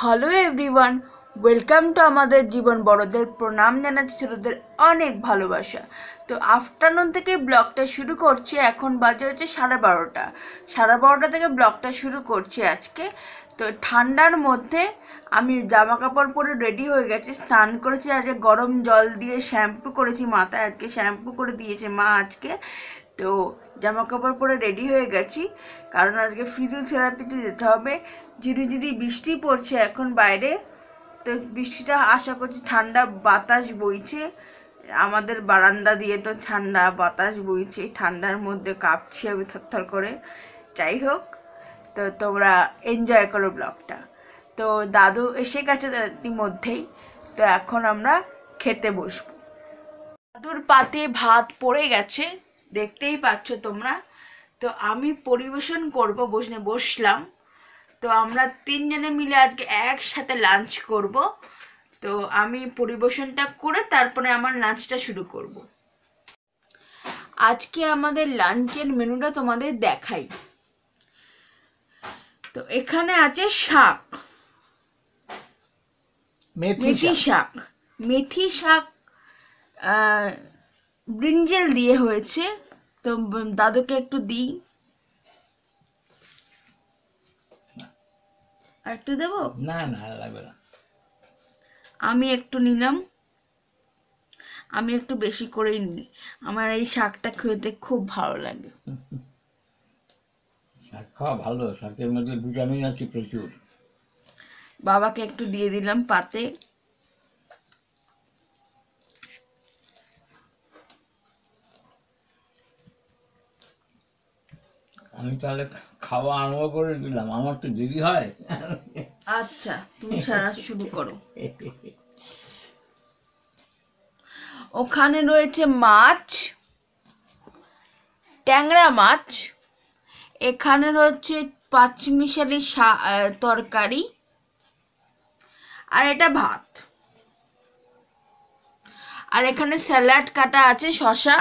Hello everyone, welcome to আমাদের জীবন বড়দের প্রণাম জানাচ্ছি ছোটদের অনেক ভালোবাসা। তো আফটারনুন থেকে ব্লগটা শুরু করছি, এখন বাজে হচ্ছে সাড়ে বারোটা। সাড়ে বারোটা থেকে ব্লগটা শুরু করছি আজকে। তো ঠান্ডার মধ্যে আমি জামা কাপড় পরে রেডি হয়ে গেছি, স্নান করেছি, আজকে গরম জল দিয়ে শ্যাম্পু করেছি মাথায়, আজকে শ্যাম্পু করে দিয়েছে মা আজকে। তো জামা কাপড় পরে রেডি হয়ে গেছি। কারণ আজকে ফিজিওথেরাপিতে যেতে হবে। যদি যদি বৃষ্টি পড়ছে এখন বাইরে, তো বৃষ্টিটা আশা করছি ঠান্ডা বাতাস বইছে। আমাদের বারান্দা দিয়ে তো ঠান্ডা বাতাস বইছে, ঠান্ডার মধ্যে কাঁপছি আমি থরথর করে। যাই হোক, তো তোমরা এনজয় করো ব্লগটা তো দাদু এসে গেছে ইতিমধ্যেই তো এখন আমরা খেতে বসবো। দাদুর পাতে ভাত পড়ে গেছে। দেখতেই পাচ্ছ তোমরা। তো আমি পরিবেশন করব বসে বসলাম। তো আমরা তিনজনে মিলে আজকে একসাথে লাঞ্চ করব। তো আমি পরিবেশনটা করে তারপরে আমার লাঞ্চটা শুরু করব। আজকে আমাদের লাঞ্চের মেনুটা তোমাদের দেখাই। তো এখানে আছে শাক। মেথি শাক। শাক। মেথি শাক আহ, ব্রিঞ্জেল দিয়ে হয়েছে। তো দাদুকে একটু দিই। আর একটু দেবো? না না লাগবে না। আমি একটু নিলাম। আমি একটু বেশি করেই নিই। আমার এই শাকটা খেতে খুব ভালো লাগে। শাক খাওয়া ভালো শাকের মধ্যে ভিটামিন আছে প্রচুর। বাবাকে একটু দিয়ে দিলাম পাতে। আমি তাহলে খাওয়া আরম্ভ করে দিলাম। আমার তো দেরি হয়। আচ্ছা তুমি সারা শুরু করো। ওখানে রয়েছে মাছ, ট্যাংরা মাছ, এখানে রয়েছে পাঁচমিশালি তরকারি, আর এটা ভাত। আর এখানে স্যালাড কাটা আছে শশা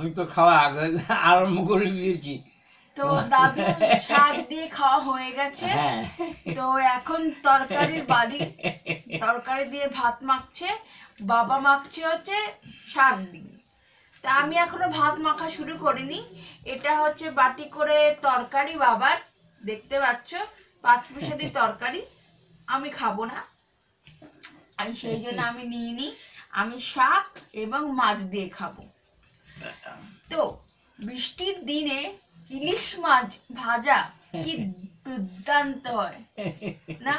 আমি তো খাওয়া আগে আরম্ভ করে দিয়েছি। তো দাদু শাক দিয়ে খাওয়া হয়ে গেছে। হ্যাঁ। তো এখন তরকারির বাড়ি। তরকারি দিয়ে ভাত মাখছে বাবা মাখছে হচ্ছে শাক দিয়ে। তা আমি এখনও ভাত মাখা শুরু করিনি। এটা হচ্ছে বাটি করে তরকারি বাবার দেখতে পাচ্ছ? পাঁচ মিশালি তরকারি। আমি খাব না। আমি সেই জন্য আমি নিইনি। আমি শাক এবং মাছ দিয়ে খাব। তো বৃষ্টির দিনে ইলিশ মাছ ভাজা কি দুর্দান্ত হয়। না?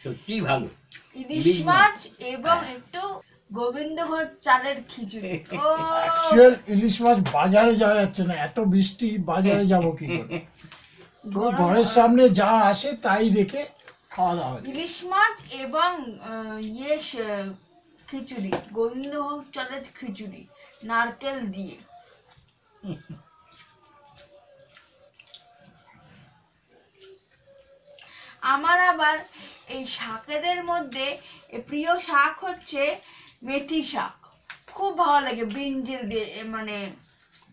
সত্যি ভালো। ইলিশ মাছ। এবং একটু গোবিন্দভোগ চালের খিচুড়ি। অ্যাকচুয়াল ইলিশ মাছ বাজারে যাওয়া যাচ্ছে না এত বৃষ্টি বাজারে যাব কি করে? তো ঘরের সামনে যা আসে তাই রেখে খাওয়া দাওয়া ইলিশ মাছ এবং আহ, ইয়ে খিচুড়ি গোবিন্দভোগ চালের খিচুড়ি। নারকেল দিয়ে। আমার আবার এই শাকেদের মধ্যে প্রিয় শাক হচ্ছে মেথি শাক। খুব ভালো লাগে ব্রিঞ্জেল দিয়ে মানে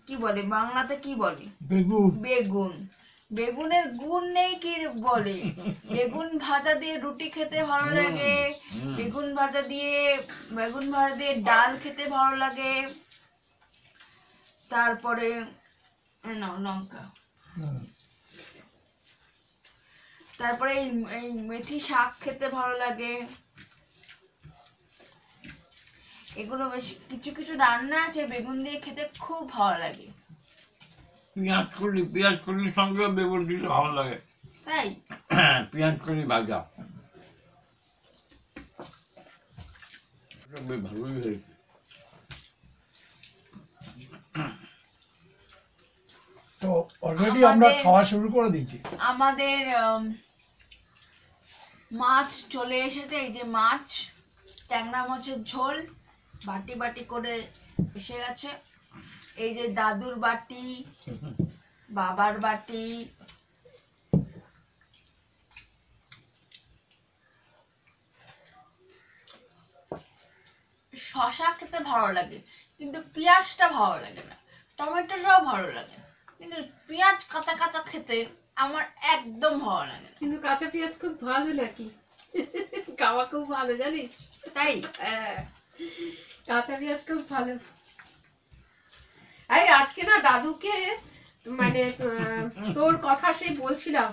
কি বলে বাংলাতে কি বলে? বেগুন। বেগুন। বেগুনের গুণ নেই কি বলে? বেগুন ভাজা দিয়ে রুটি খেতে ভালো লাগে বেগুন ভাজা দিয়ে বেগুন ভাজা দিয়ে ডাল খেতে ভালো লাগে। তারপরে লঙ্কা। তারপরে এই এই মেথি শাক খেতে ভালো লাগে। এগুলো বেশ কিছু কিছু রান্না আছে বেগুন দিয়ে খেতে খুব ভালো লাগে। পেঁয়াজ কলি পেঁয়াজ কলির সঙ্গে বেগুন দিলে ভালো লাগে। তাই? পেঁয়াজ কলি ভাজা। ভালোই হয়েছে। তো অলরেডি আমরা খাওয়া শুরু করে দিয়েছি। আমাদের মাছ চলে এসেছে এই যে মাছ ট্যাংরা মাছের ঝোল বাটি বাটি করে এসে গেছে। এই যে দাদুর বাটি বাবার বাটি শশা খেতে ভালো লাগে। কিন্তু পেঁয়াজটা ভালো লাগে না। টমেটোটাও ভালো লাগে কিন্তু পেঁয়াজ কাঁচা কাঁচা খেতে আমার একদম ভালো লাগে না। কিন্তু কাঁচা পেঁয়াজ খুব ভালো নাকি? খাওয়া খুব ভালো জানিস? তাই? হ্যাঁ। কাঁচা পেঁয়াজ খুব ভালো। এই আজকে না দাদুকে মানে তোর কথা সেই বলছিলাম।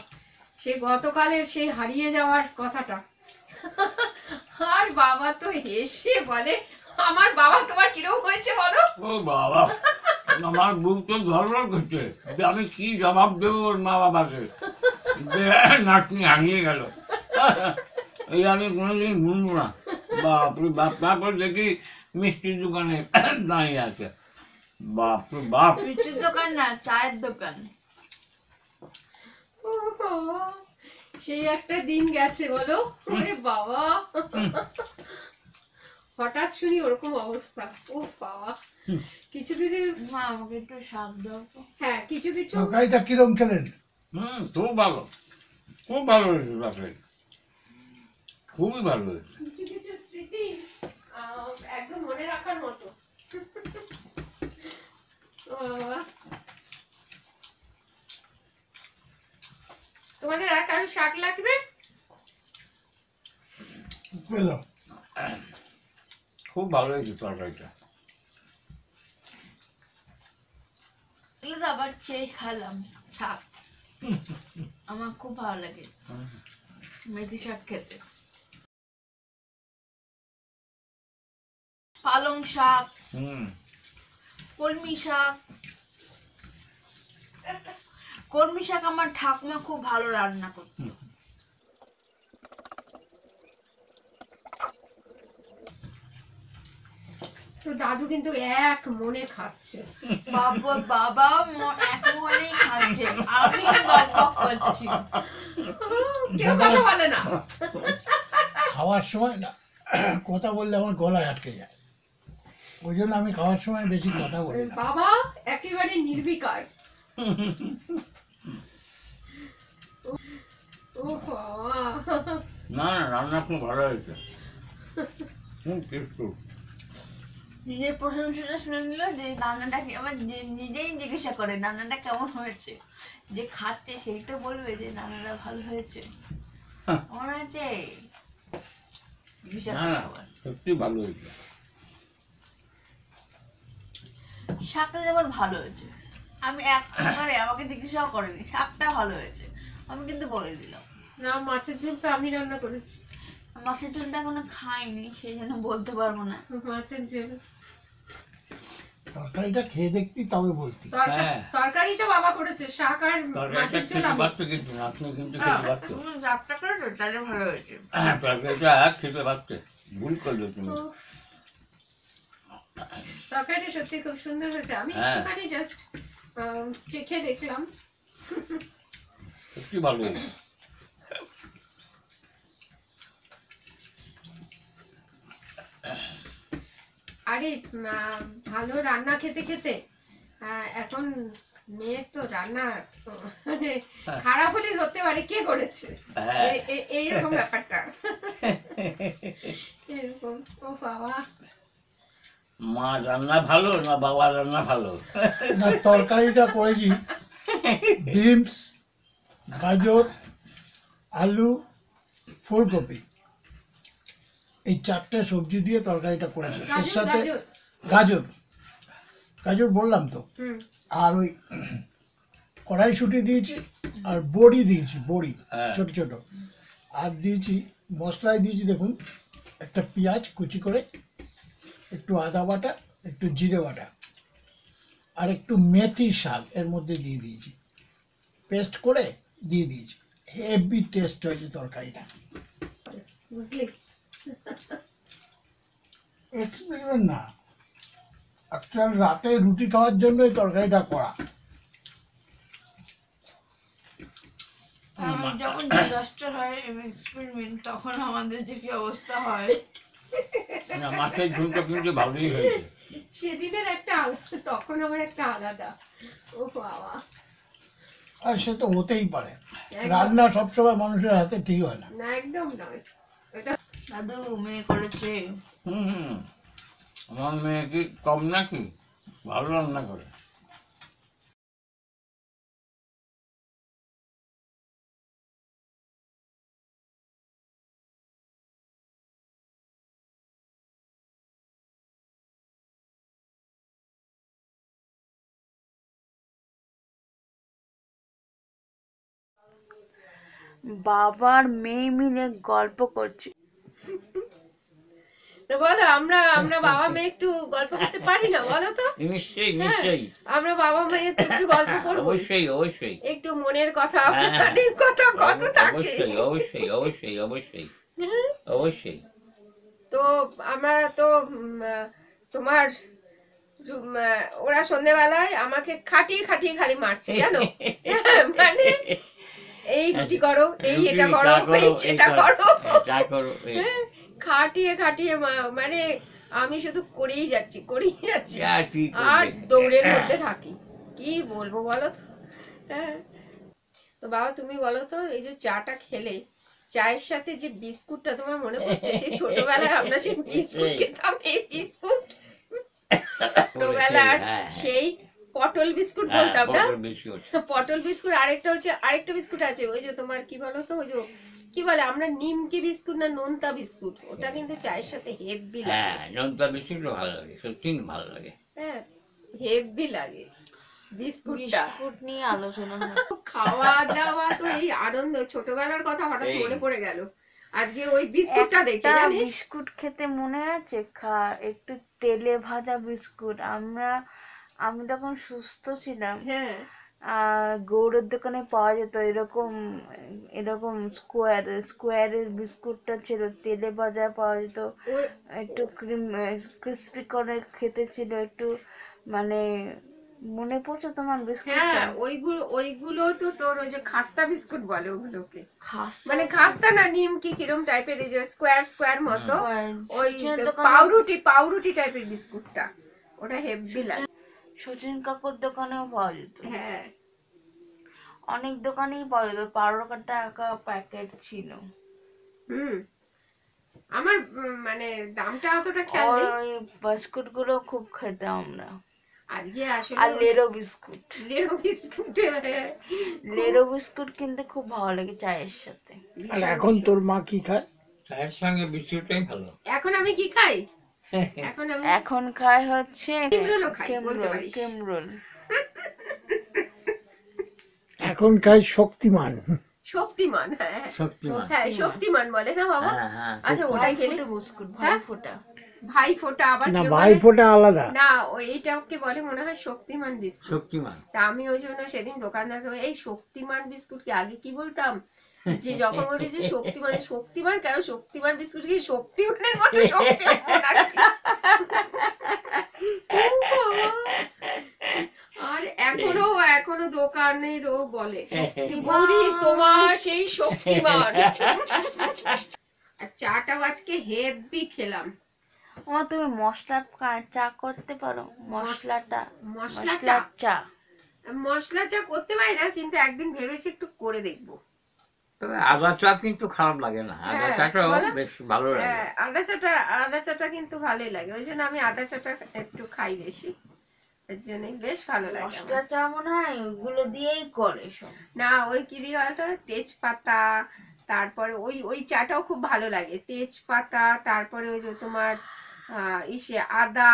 সেই গতকালের সেই হারিয়ে যাওয়ার কথাটা। আর বাবা তো হেসে বলে আমার বাবা তোমার কীরকম হয়েছে বলো? ও বাবা আমার বুক তো ধরবার করছে। যে আমি কি জবাব দেবো ওর মা বাবাকে? যে নাতনি হারিয়ে গেল। এই আমি কোনোদিন ভুলবো না। বাপরে বাপ তারপর দেখি মিষ্টির দোকানে দাঁড়িয়ে আছে। বাপরে বাপ। মিষ্টির দোকান না চায়ের দোকান। সেই একটা দিন গেছে বলো। ওরে বাবা। হঠাৎ শুনি ওরকম অবস্থা। ও বাবা। কিছু কিছু মা আমাকে একটু শাক দাও হ্যাঁ কিছু কিছু তরকারিটা কিরম খেলেন? হুম খুব ভালো। খুব ভালো হয়েছে তরকারি খুবই ভালো হয়েছে। কিছু কিছু স্মৃতি একদম মনে রাখার মতো। তোমাদের আর কারও শাক লাগবে? পেলাম। খুব ভালো হয়েছে তরকারিটা। আবার চেয়ে খেলাম শাক আমার খুব ভালো লাগে মেথি শাক খেতে। পালং শাক হুম। কলমি শাক। কলমি শাক আমার ঠাকুমা খুব ভালো রান্না করতো। তো দাদু কিন্তু এক মনে খাচ্ছে। বাবা বাবা এক মনেই খাচ্ছে। আমি বাবা করছি কেউ কথা বলে না। খাওয়ার সময় না কথা বললে আমার গলায় আটকে যায়। ওই জন্য আমি খাওয়ার সময় বেশি কথা বলি বাবা একেবারে নির্বিকার। ও বাবা। না না রান্না খুব ভালো হয়েছে। খুব টেস্ট নিজের প্রশংসাটা শুনে নিল যে রান্নাটা আবার যে- নিজেই জিজ্ঞাসা করে রান্নাটা কেমন হয়েছে? যে খাচ্ছে সেই তো বলবে যে রান্নাটা ভালো হয়েছে। কেমন না আবার। সত্যি ভালো হয়েছে। শাকটা যেমন ভালো হয়েছে। আমি এক করে আমাকে জিজ্ঞাসাও করেনি শাকটা ভালো হয়েছে। আমি কিন্তু বলে দিলাম। না মাছের ঝোল তো আমি রান্না করেছি। মাছের ঝোলটা এখনও খাইনি সেই জন্য বলতে পারব না। মাছের ঝোল। তরকারিটা খেয়ে দেখতি তবে বলতি হ্যাঁ। তরকারিটা বাবা করেছে শাক আর তরকারিটা মাছের ঝোল খেতে আমি কিন্তু আপনি কিন্তু খেতে পারতো তাহলে ভালো হয়েছে। হ্যাঁ, তরকারিটা খেতে পারতে ভুল করল তুমি। তরকারিটা সত্যি খুব সুন্দর হয়েছে। আমি হ্যাঁ। একটুখানি জাস্ট চেখে দেখলাম। সত্যি ভালো হয়েছে। আরে ভালো রান্না খেতে খেতে এখন মেয়ের তো রান্না মানে খারাপ হলে ধরতে পারে কে করেছে? হ্যাঁ। এইরকম ব্যাপারটা। এরকম ও বাবা। মা রান্না ভালো না বাবা রান্না ভালো? না তরকারিটা করেছি। বিনস গাজর আলু ফুলকপি। এই চারটে সবজি দিয়ে তরকারিটা করেছি। এর সাথে গাজর। গাজর। বললাম তো। আর ওই কড়াইশুটি দিয়েছি আর বড়ি দিয়েছি বড়ি হ্যাঁ। ছোট ছোট। আর দিয়েছি মশলায় দিয়েছি দেখুন একটা পেঁয়াজ কুচি করে একটু আদা বাটা একটু জিরে বাটা আর একটু মেথি শাক এর মধ্যে দিয়ে দিয়েছি। পেস্ট করে দিয়ে দিয়েছি। হেভি টেস্ট হয়েছে তরকারিটা। বুঝলি? এক্সপেরিমেন্ট না? অ্যাকচুয়াল রাতে রুটি খাওয়ার জন্য এই তরকারিটা করা। আমার যখন ডিজাস্টার হয় এক্সপেরিমেন্ট তখন আমাদের যে কি অবস্থা হয়। না মাছের ঝুলটা কিন্তু ভালোই হয়েছে। সেদিনের একটা আলাদা তখন আমার একটা আলাদা। ও বাবা। আর সে তো হতেই পারে। রান্না সবসময় মানুষের হাতে ঠিক হয় না। না একদম নয়। দাদু মেয়ে করেছে। হুম হুম। আমার মেয়ে কি কম নাকি? ভালো রান্না করে। বাবার মেয়ে মিলে গল্প করছে। তো বলো আমরা আমরা বাবা মেয়ে একটু গল্প করতে পারি না বলো তো? নিশ্চয়ই হ্যাঁ, নিশ্চয়ই। আমরা বাবা মেয়ে একটু গল্প করব। অবশ্যই অবশ্যই। একটু মনের কথা হ্যাঁ, হ্যাঁ। কথা কত থাকে? অবশ্যই অবশ্যই অবশ্যই অবশ্যই। অবশ্যই। তো আমরা তো তোমার ওরা সন্ধেবেলায় আমাকে খাটিয়ে খাটিয়ে খালি মারছে জানো? মানে এই রুটি করো এই এটা করো এই সেটা করো। যা করো। হ্যাঁ, খাটিয়ে খাটিয়ে মানে আমি শুধু করেই যাচ্ছি করেই যাচ্ছি। আর দৌড়ের মধ্যে থাকি। কি বলব বলো তো? হ্যাঁ। তো বাবা তুমি বলো তো এই যে চাটা খেলে চায়ের সাথে যে বিস্কুটটা তোমার মনে পড়ছে? সেই ছোটবেলায় আমরা সেই বিস্কুট খেতাম এই বিস্কুট। ছোটবেলার হ্যাঁ, হ্যাঁ। সেই পটল বিস্কুট হ্যাঁ, বলতাম না পটল বিস্কুট। আরেকটা হচ্ছে আরেকটা বিস্কুট আছে ওই যে তোমার কি বলো তো ওই যে কি বলে আমরা নিমকি বিস্কুট না নোনতা বিস্কুট ওটা কিন্তু চায়ের সাথে হেভি লাগে। হ্যাঁ নোনতা বিস্কুটও ভালো লাগে সত্যি ভালো লাগে। হ্যাঁ হেভি লাগে বিস্কুটটা। বিস্কুট নিয়ে আলোচনা খাওয়া দাওয়া তো এই আনন্দ ছোটবেলার কথা হঠাৎ। মনে পড়ে গেল। আজকে ওই বিস্কুটটা দেখে জানিস? বিস্কুট খেতে মনে আছে? খা একটু তেলে ভাজা বিস্কুট আমরা আমি তখন সুস্থ ছিলাম। হ্যাঁ। আর গৌড়ের দোকানে পাওয়া যেত এরকম এরকম স্কোয়ার স্কোয়ারের বিস্কুটটা ছিল তেলে ভাজা পাওয়া যেত। ওই একটু ক্রিম ক্রিস্পি করে খেতে ছিল একটু মানে মনে পড়ছে তোমার বিস্কুটটা? হ্যাঁ ওইগুলো ওইগুলো তো তোর ওই যে খাস্তা বিস্কুট বলে ওগুলোকে। মানে খাস্তা না নিমকি কিরম টাইপের এই যে স্কোয়ার স্কোয়ার মতো? ওই সচিনের পাউরুটি পাউরুটি টাইপের বিস্কুটটা। ওটা হেভি লাগে। সচিন কাকুর দোকানেও পাওয়া যেত। হ্যাঁ। অনেক দোকানেই পাওয়া যেত বারো টাকা প্যাকেট ছিল। হুম। আমার মানে দামটা অতটা খেয়াল নেই। ওই বিস্কুটগুলো খুব খেতাম আমরা। আজকে আর আসলে লেরো বিস্কুট। লেরো বিস্কুট লেরো বিস্কুট কিন্তু খুব ভালো লাগে চায়ের সাথে। আর এখন তোর মা কি খায়? চায়ের সঙ্গে বিস্কুটটাই ভালো। এখন আমি কি খাই? এখন আমি এখন খায় হচ্ছে এখন খাই, শক্তিমান। শক্তিমান হ্যাঁ শক্তিমান। হ্যাঁ শক্তিমান বলে না বাবা? হ্যাঁ হ্যাঁ। আচ্ছা ওটা খেলে বিস্কুট ভাই হ্যাঁ? ফোটা। ভাই ফোটা আবার না বলে- আলাদা। না এইটাকে বলে মনে হয় শক্তিমান বিস্কুট। শক্তিমান। তা আমি ওই জন্য সেদিন দোকানদারকে এই শক্তিমান বিস্কুট কি? আগে কি বলতাম? যে যখন বলি যে শক্তিমান শক্তিমান কেন? শক্তিমান বিস্কুট কি শক্তিমানের মতো শক্তি আর এখনও এখনও দোকানেরও বলে যে বৌদি তোমার সেই শক্তিমান। আর চাটাও আজকে হেভি খেলাম। ও তুমি মশলা চা করতে পারো। মশলাটা মশলা চা। মশলা চা করতে পারি না কিন্তু একদিন ভেবেছি একটু করে দেখব। তবে আদা চা কিন্তু খারাপ লাগে না। আদা হ্যাঁ, চাটাও বলো? বেশ ভালো লাগে। হ্যাঁ, আদা চাটা আদা চাটা কিন্তু ভালোই লাগে। ওই জন্য আমি আদা চাটা একটু খাই বেশি। এর জন্যই বেশ ভালো লাগে মশলা চা মনে হয় ওগুলো দিয়েই করে সব। না ওই কি দিয়ে বলতো? তেজপাতা তারপরে ওই ওই চাটাও খুব ভালো লাগে। তেজপাতা তারপরে ওই যে তোমার ইসে আদা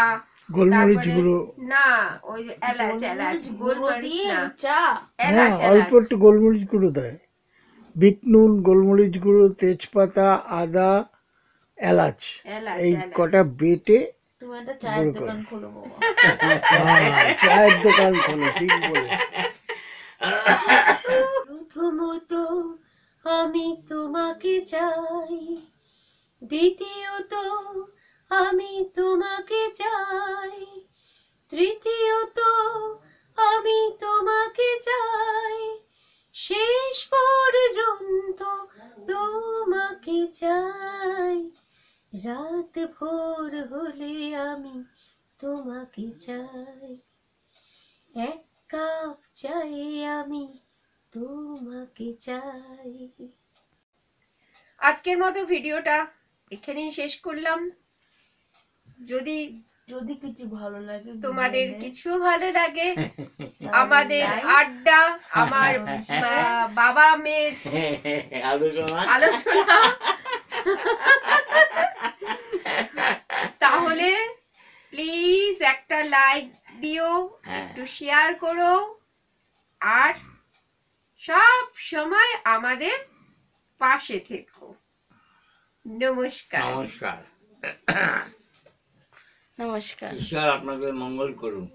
গোলমরিচ গুঁড়ো। না ওই এলাচ এলাচ গোলমরিচ না চা। হ্যাঁ এলাচ। অল্প একটু গোলমরিচ গুঁড়ো দেয়। বিট নুন গোলমরিচ গুঁড়ো তেজপাতা আদা এলাচ। এই কটা বেটে চায়ের দোকান খোলো হ্যাঁ, চায়ের দোকান খোলো ঠিক বলে প্রথমত আমি তোমাকে চাই দ্বিতীয়ত আমি তোমাকে চাই। তৃতীয়ত, আমি তোমাকে চাই। শেষ পর্যন্ত তোমাকে চাই। রাত ভোর হলে আমি তোমাকে চাই। এক কাপ চাই আমি তোমাকে চাই। আজকের মতো ভিডিওটা এখানেই শেষ করলাম। যদি যদি কিছু ভালো লাগে তোমাদের কিছু ভালো লাগে আমাদের আড্ডা আমার বাবা মেয়ের আলোচনা। আলোচনা। তাহলে প্লিজ একটা লাইক দিও হ্যাঁ। একটু শেয়ার করো আর সব সময় আমাদের পাশে থেকো। নমস্কার। নমস্কার। নমস্কার। ঈশ্বর আপনাদের মঙ্গল করুন।